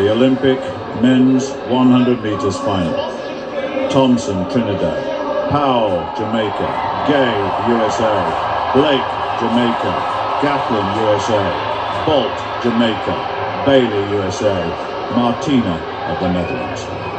the Olympic men's 100 meters final. Thompson, Trinidad. Powell, Jamaica. Gay, USA. Blake, Jamaica. Gatlin, USA. Bolt, Jamaica. Bailey, USA. Martina of the Netherlands.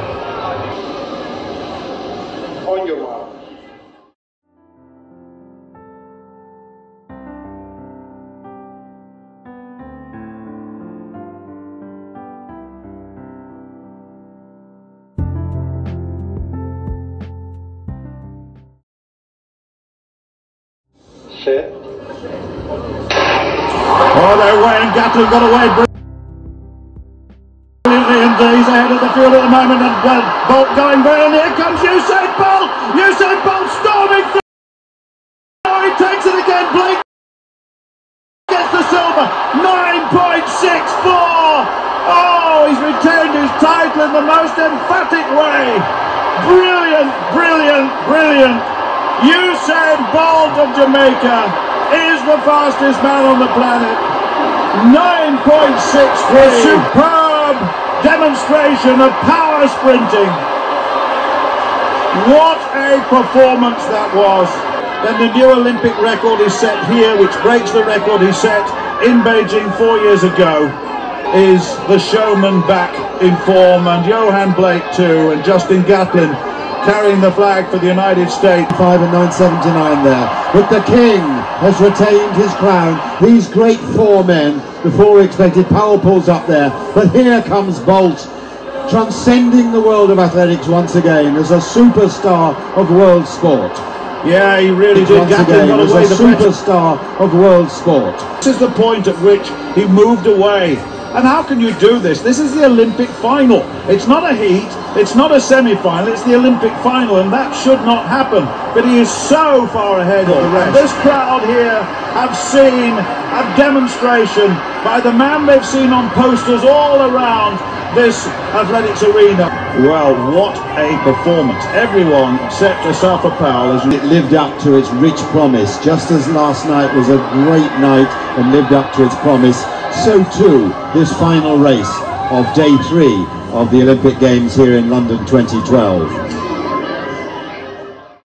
Set. Oh, they're away, and Gatlin got away brilliantly, and he's ahead of the field at the moment, and Bolt going and here comes Usain Bolt! Usain Bolt storming through! Oh, he takes it again, Blake gets the silver, 9.64! Oh, he's retained his title in the most emphatic way! Brilliant, brilliant, brilliant! Usain Bolt of Jamaica is the fastest man on the planet. 9.63. A superb demonstration of power sprinting. What a performance that was. Then the new Olympic record is set here, which breaks the record he set in Beijing four years ago. Is the showman back in form, and Yohan Blake too, and Justin Gatlin carrying the flag for the United States. 5 and 979 there. But the King has retained his crown. These great four men, before expected, Powell pulls up there. But here comes Bolt, transcending the world of athletics once again as a superstar of world sport. Yeah, he really did. Once Gatlin again, got as away a the superstar of world sport. This is the point at which he moved away. And how can you do this? This is the Olympic final. It's not a heat, it's not a semi-final, it's the Olympic final, and that should not happen. But he is so far ahead of the rest. This crowd here have seen a demonstration by the man they've seen on posters all around this athletics arena. Well, what a performance. Everyone except Asafa Powell has It lived up to its rich promise. Just as last night was a great night and lived up to its promise, so too this final race of day three of the Olympic Games here in London 2012.